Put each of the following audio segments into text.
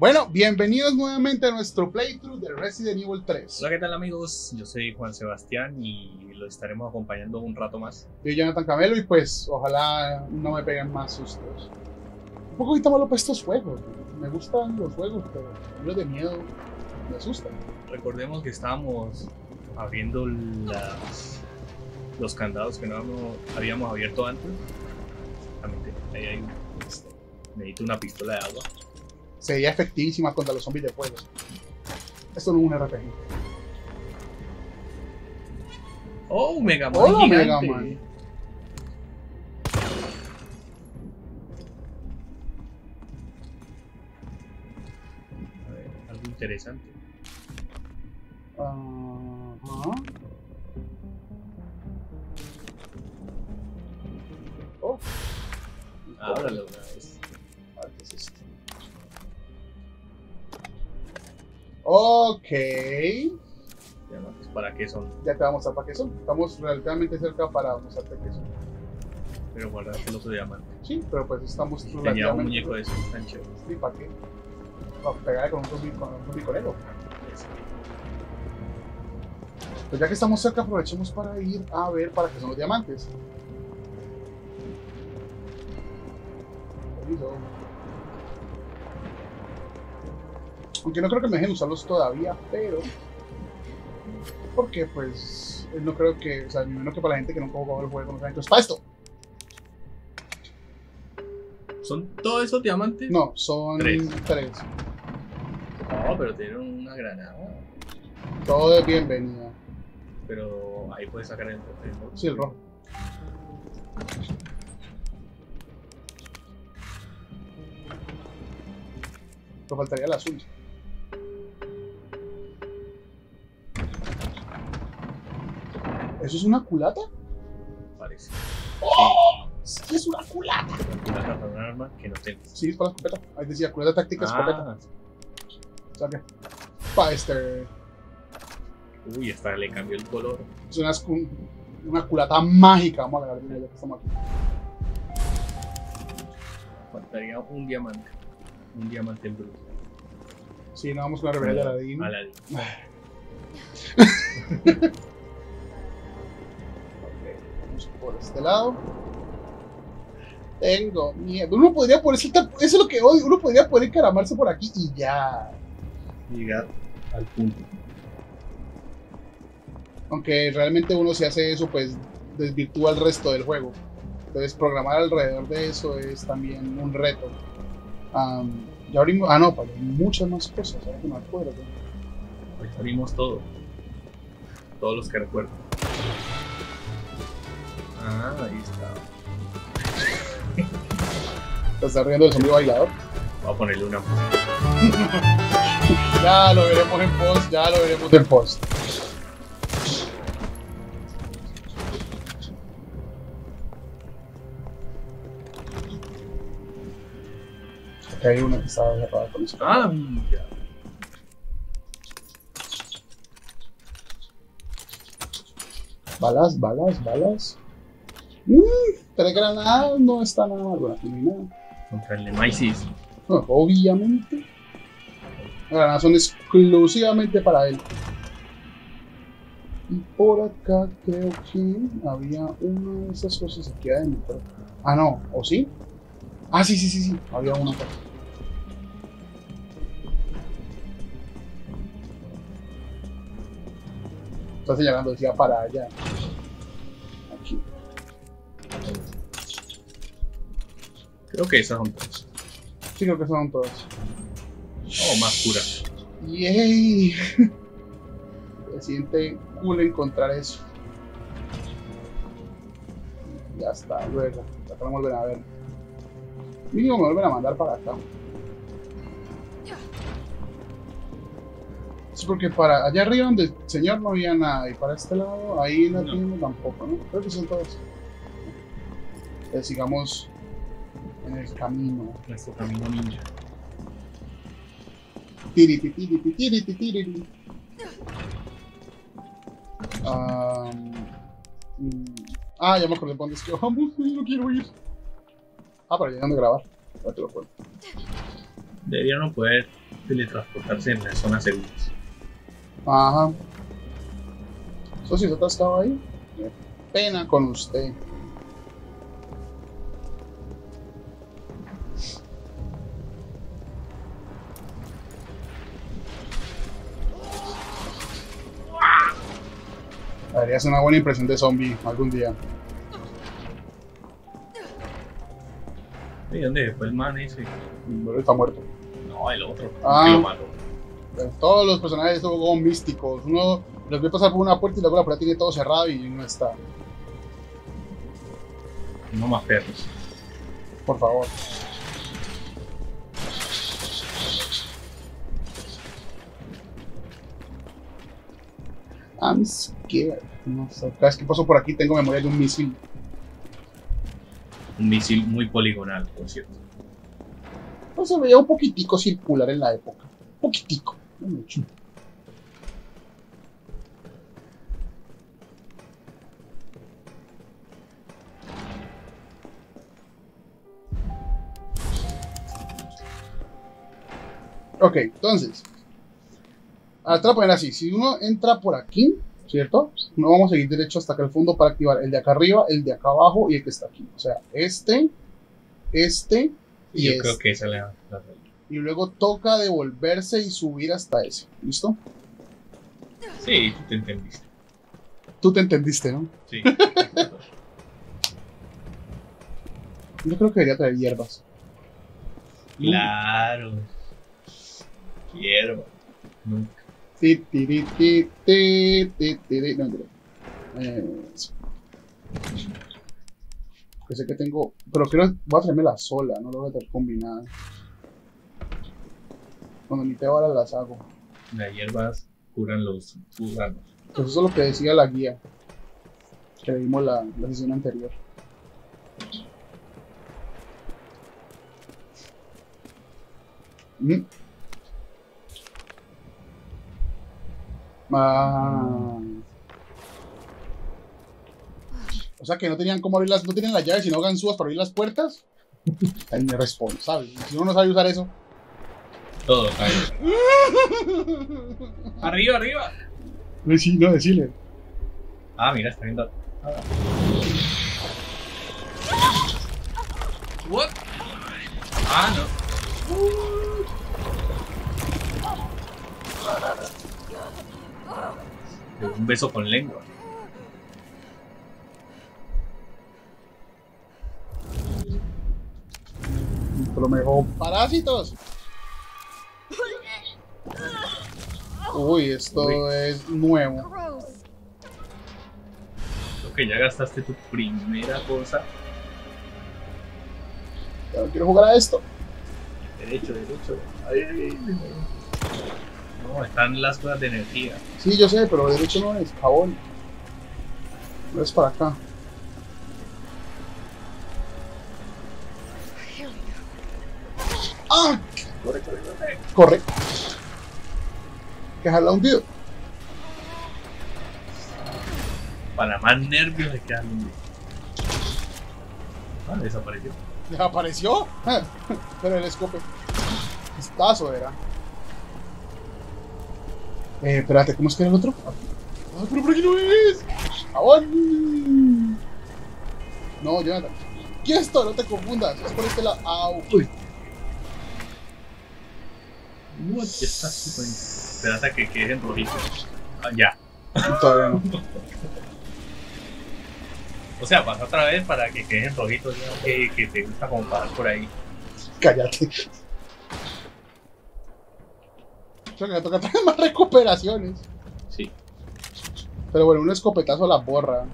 Bueno, bienvenidos nuevamente a nuestro playthrough de Resident Evil 3. Hola, ¿qué tal amigos? Yo soy Juan Sebastián y lo estaremos acompañando un rato más. Yo soy Jonathan Camelo y pues ojalá no me peguen más sustos. Un poquito malo para estos juegos. Me gustan los juegos, pero los de miedo me asustan. Recordemos que estábamos abriendo las, los candados que no habíamos, habíamos abierto antes. Ahí hay este, necesito una pistola de agua. Sería efectivísima contra los zombies de fuego. Esto no es un RPG. Oh, Mega Man gigante. Mega Man. A ver, algo interesante. Ajá. Oh. Ábralo una vez. Ok. Diamantes, ¿Para qué son? Ya te vamos a para qué son. Estamos relativamente cerca para mostrarte qué son. Pero guardaste el otro diamante. Sí, pero pues estamos Tenía un muñeco de esos tan chévere. Sí, ¿para qué? Para pegar con un zombi con un. Pues ya que estamos cerca, aprovechemos para ir a ver para qué son los diamantes. Permiso. Aunque no creo que me dejen usarlos todavía, pero. Porque, pues. eh, No creo que. O sea, me imagino que para la gente que nunca ha jugado el juego no saben que es para esto. ¿Son todos esos diamantes? No, son Tres. tres. No, pero tienen una granada. Todo es bienvenido. Pero ahí puedes sacar el, el- Sí, el rojo. Nos faltaría el azul. ¿Eso es una culata? Parece. Sí, es una culata. Una capa, un arma que no tengo. Sí, es para la escopeta. Ahí decía culata táctica, escopeta. Ah, Saque. Pa este. uy, hasta le cambió el color. Es una, una culata mágica. Vamos a agarrar ya que estamos aquí. Faltaría un diamante. Un diamante en bruto. Sí, no vamos con la rebelión de Aladín. Aladín. Vamos por este lado. Tengo miedo. Uno podría ponerse. Eso es lo que odio. Uno podría poder encaramarse por aquí y ya. Llegar al punto. Aunque realmente uno si hace eso, pues desvirtúa el resto del juego. Entonces programar alrededor de eso es también un reto. Ya abrimos. Ah, no, para muchas más cosas. Ahora que me acuerdo. Hoy abrimos todo. Todos los que recuerdo. Ahí está. Te estás riendo del sonido bailador. Voy a ponerle una. Ya lo veremos en post. Ya lo veremos en post. Aquí hay una que estaba cerrada con eso. Ah, ya. Balas, balas, balas. Mm, tres granadas no está nada mal. Bueno, hay nada. Contra el. No, obviamente. Las granadas son exclusivamente para él. Y por acá creo que había una de esas cosas aquí adentro. Ah, no, ¿o sí? Ah, sí, sí, sí, sí. Había una acá. Está señalando, decía para allá. Creo que esas son todas. Sí, creo que son todas. Oh, más puras. ¡Yay! Se siente cool encontrar eso. Ya está, luego. Acá no vuelven a ver. Mínimo me vuelven a mandar para acá. Sí, porque para allá arriba donde el señor no había nada. Y para este lado, ahí la No. tienda tampoco, ¿no? Creo que son todas. Entonces sigamos en el camino. Nuestro camino ninja. Tiriti, tiriti, tiriti, tiriti. Mm, ah, ya me acordé dónde es que vamos. No quiero ir. Ah, pero ya dónde grabar. Ya te lo. Deberían no poder teletransportarse en las zonas seguras. Ajá. Eso sí, ¿usted estaba ahí? Pena con usted. Harías una buena impresión de zombie algún día. ¿Y dónde fue el man ese? Pero está muerto. No, el otro. Ah. Lo. Pero Todos los personajes son como místicos. Uno los ve pasar por una puerta y luego la puerta tiene todo cerrado y no está. No más perros. Por favor. I'm scared. No sé. Cada vez que paso por aquí tengo memoria de un misil. Un misil muy poligonal, por cierto. No se veía un poquitico circular en la época. Poquitico. No mucho. Ok, entonces. Ahora te lo a así. Si uno entra por aquí, ¿cierto? No vamos a seguir derecho hasta acá al fondo para activar el de acá arriba, el de acá abajo y el que está aquí. O sea, este, este y Yo este. creo que esa es la, la regla. Y luego toca devolverse y subir hasta ese. ¿Listo? Sí, tú te entendiste. Tú te entendiste, ¿no? Sí. Yo creo que debería traer hierbas. claro. Quiero. Nunca. Ti, ti, ti, ti, ti, ti, ti, ti. No. Eh. Que sé que tengo. Pero quiero. Voy a traerme la sola, no lo voy a traer combinada. Cuando ni te balas las hago. Las hierbas curan los gusanos. Pues eso es lo que decía la guía. Que vimos la, la sesión anterior. Mm. Ah. O sea que no tenían cómo abrir las, no tenían las llaves sino ganzúas para abrir las puertas. Ay, irresponsable. Si uno no sabe usar eso. Todo cae. arriba, arriba. No, sí, no, decirle. Ah, mira, está viendo. What? Ah, no. Un beso con lengua. Por lo mejor. ¡Parásitos! Uy, esto Uy. es nuevo. Creo que ya gastaste tu primera cosa. Ya no quiero jugar a esto. Derecho, derecho. Ay, ay, ay. No, están las cosas de energía. Sí, yo sé, pero derecho no es. Jabón. No es para acá. ¡Ah! Corre, corre, corre. Corre. Que jala hundido. Para más nervios de que un Ah, desapareció. ¿Desapareció? Pero el escope. Pistazo era. Eh, espérate, ¿cómo es que era el otro? ¡Ah, pero por aquí no es! ¡Jabón! No, Jonathan. Quieto, no te confundas. Es por este lado. ¡Au! Uy. What? Ya está súper. Espérate a que quede en rojito. Ah, ya. Todavía no. O sea, pasa otra vez para que quede en rojito ya que, que te gusta como pasar por ahí. Cállate. O sea, que me toca traer más recuperaciones. Sí. Pero bueno, un escopetazo a la borra.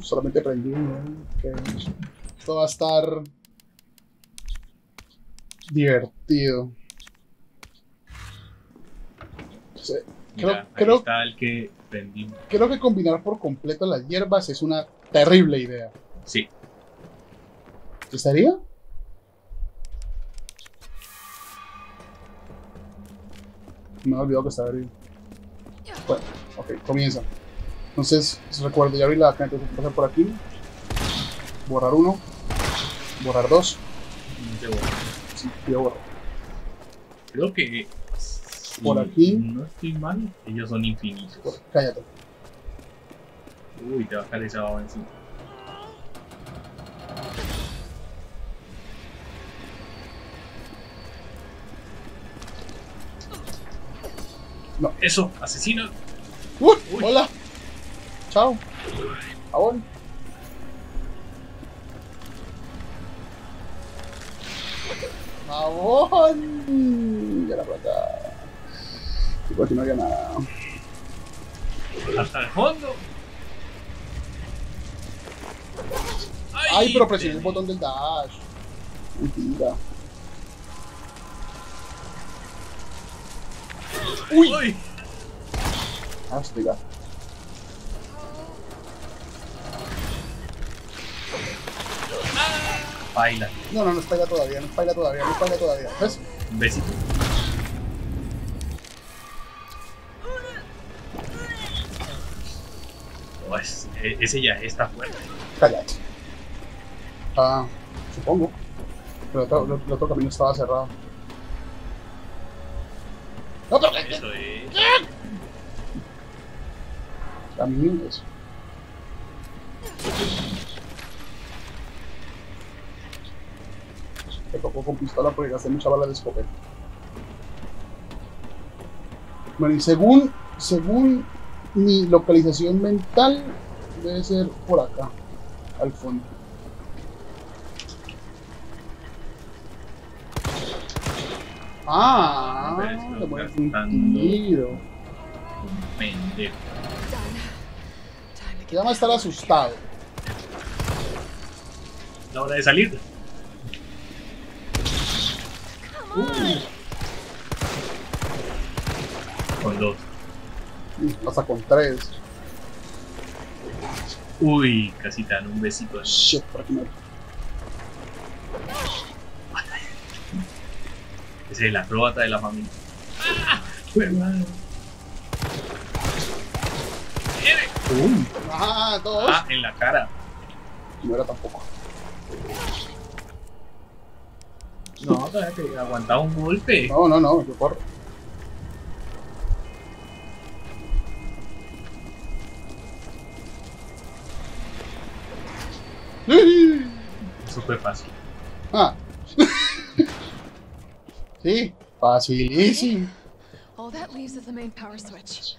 Solamente prendí uno. Esto va a estar divertido. Sí, Creo- ahí creo- está el que prendimos. Creo que combinar por completo las hierbas es una terrible idea. Sí. ¿Estaría? Me he olvidado que estaba arriba. Bueno, ok, comienza. Entonces, recuerdo, ya abrí la acá, entonces pasar por aquí. Borrar uno. Borrar dos. Te voy. Sí, yo borro. Creo que. Por aquí. No estoy mal, ellos son infinitos. Cállate. Uy, te caer esa baba encima. No. Eso, asesino. Uy. ¡Hola! ¡Chao! ¡Abón! ¡Abón! Ya la plata. Y había nada. Hasta el fondo. ¡Ay, pero presioné el botón del dash! Mentira. Uy. Uy. Ah, estoy gato. Baila. No, no, no está todavía, no está todavía, no está todavía. ¿Ves? Un besito. Oh, es- e- ese ya está fuerte. Cállate. Ah, supongo. Pero el otro, el otro camino estaba cerrado. Camino es. Me tocó con pistola porque gasté mucha bala de escopeta. Bueno, y según, según mi localización mental, debe ser por acá, al fondo. Ah, le un dando- tiro. Un pendejo. Se llama estar asustado. La hora de salir. Con dos. Hasta con tres. Uy, casi te dan un besito. Shit, por aquí no. Ese es la acróbata de la familia. ¡Ah! Uy. Ah, dos. Ah, en la cara. No era tampoco. No, espérate, aguantaba un golpe. No, no, no, yo corro. Súper fácil. Ah. sí, facilísimo. All that leaves is the main power switch.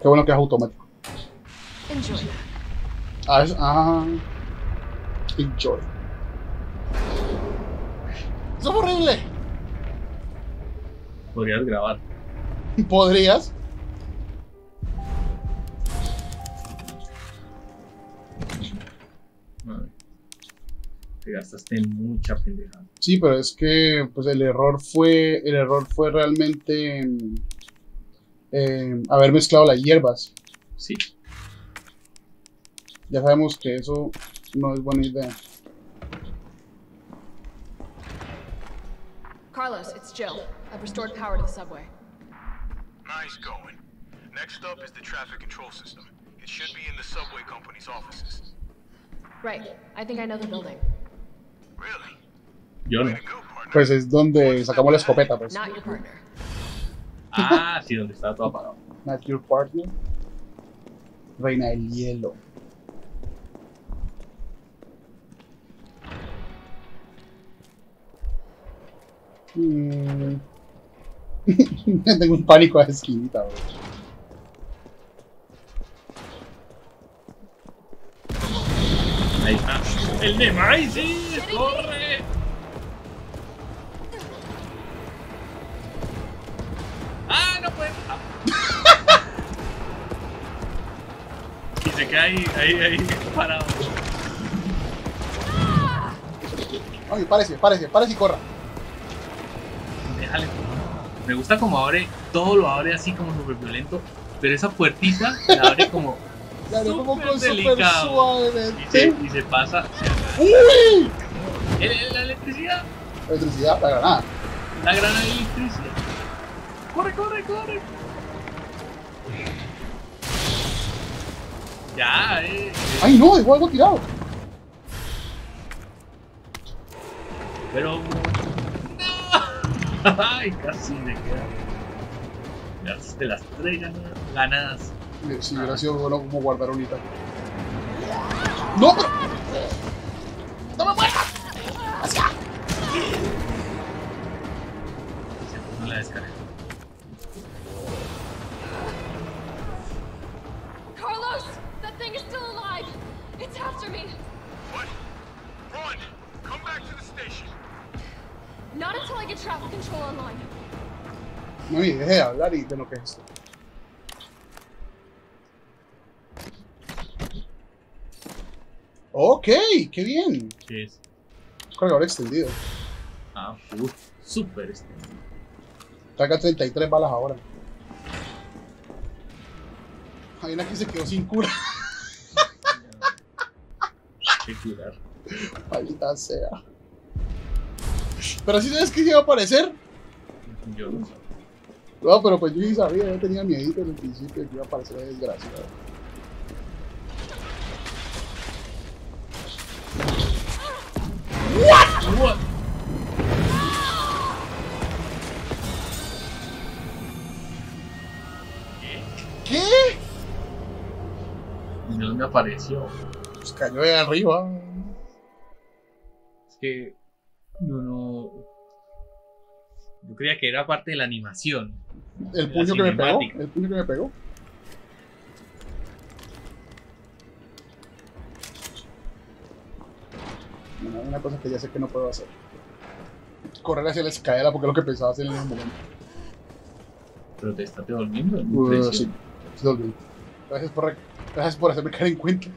Qué bueno que es automático. Enjoy. Ah, es, ah. Enjoy. Eso es horrible. Podrías grabar. ¿Podrías? Madre. Te gastaste mucha pendejada. Sí, pero es que pues el error fue el error fue realmente en, en haber mezclado las hierbas. Sí. Ya sabemos que eso no es buena idea. Carlos, it's Jill. I've restored power to the subway. Nice going. Next up is the traffic control system. It should be in the subway company's offices. Right. I think I know the building. Really? Yo no. Pues es donde sacamos la escopeta, pues. Not your partner. Ah, sí, donde estaba todo apagado. Not your partner. Reina del hielo. Mm. Tengo un pánico a la esquinita, bro. Ahí está. ¡El de Maisy! ¡Corre! No puede! Y se queda ahí, ahí, ahí, parado. Ay, párese, párese, párese y corra. Déjale. Me gusta como abre, todo lo abre así como súper violento, pero esa puertita la abre como no como con súper delicado. y suavemente. se, y se pasa. ¡Uy! El- el- la electricidad, Electricidad, la granada. la gran electricidad. ¡Corre, corre, corre! Ya, eh. ¡Ay, no! Dejó algo tirado. Pero. ¡No! ¡Ay! Casi me queda. Las, de las tres ganadas. Sí, hubiera sido bueno como guardar ahorita. ¡No, pero! Y deje de lo que es esto. Ok, qué bien. ¿Qué es? Cargador extendido. Ah, uff, súper este. Carga 33 balas ahora. Hay una que se quedó sin cura. Qué curar. Maldita sea. Pero si sabes que iba a aparecer. Yo no sé. No, pero pues yo sí sabía, yo tenía miedito desde el principio que iba a aparecer la desgracia. What? ¿Qué? ¿Qué? ¿De dónde apareció? Pues cayó de arriba. Es que. No, no. Yo creía que era parte de la animación. El puño que me pegó. El puño que me pegó. Bueno, hay una cosa que ya sé que no puedo hacer. Correr hacia la escalera porque es lo que pensaba hacer en ese momento. Pero te está devolviendo. Uh, sí. Gracias por, gracias por hacerme caer en cuenta.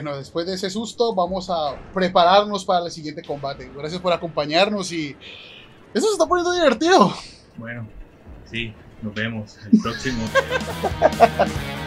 Bueno, después de ese susto, vamos a prepararnos para el siguiente combate. Gracias por acompañarnos y. Eso se está poniendo divertido. Bueno, sí, nos vemos el próximo.